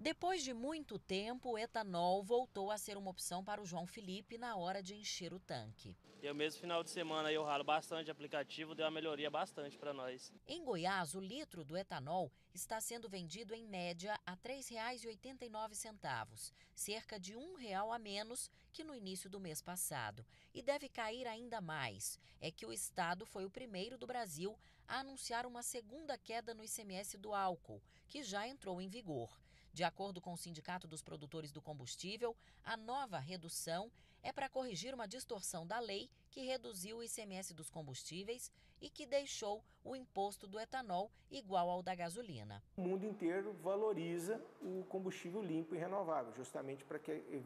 Depois de muito tempo, o etanol voltou a ser uma opção para o João Felipe na hora de encher o tanque. Eu mesmo final de semana eu ralo bastante aplicativo, deu uma melhoria bastante para nós. Em Goiás, o litro do etanol está sendo vendido em média a R$ 3,89, cerca de um real a menos que no início do mês passado, e deve cair ainda mais. É que o estado foi o primeiro do Brasil a anunciar uma segunda queda no ICMS do álcool, que já entrou em vigor. De acordo com o Sindicato dos Produtores do Combustível, a nova redução é para corrigir uma distorção da lei que reduziu o ICMS dos combustíveis e que deixou o imposto do etanol igual ao da gasolina. O mundo inteiro valoriza o combustível limpo e renovável, justamente para que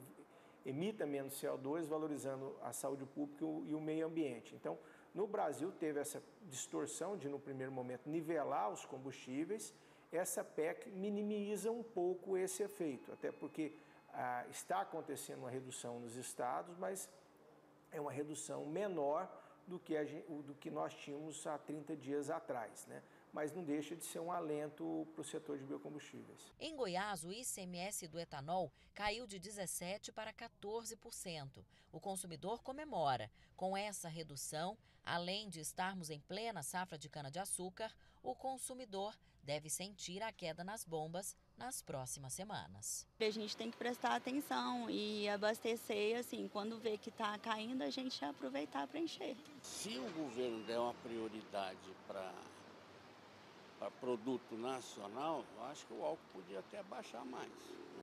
emita menos CO2, valorizando a saúde pública e o meio ambiente. Então, no Brasil teve essa distorção de, no primeiro momento, nivelar os combustíveis essa PEC minimiza um pouco esse efeito, até porque ah, está acontecendo uma redução nos estados, mas é uma redução menor do que, a, do que nós tínhamos há 30 dias atrás. Né? Mas não deixa de ser um alento para o setor de biocombustíveis. Em Goiás, o ICMS do etanol caiu de 17% para 14%. O consumidor comemora. Com essa redução, além de estarmos em plena safra de cana-de-açúcar, o consumidor deve sentir a queda nas bombas nas próximas semanas. A gente tem que prestar atenção e abastecer, assim, quando vê que está caindo, a gente aproveitar para encher. Se o governo der uma prioridade para para produto nacional, eu acho que o álcool podia até baixar mais.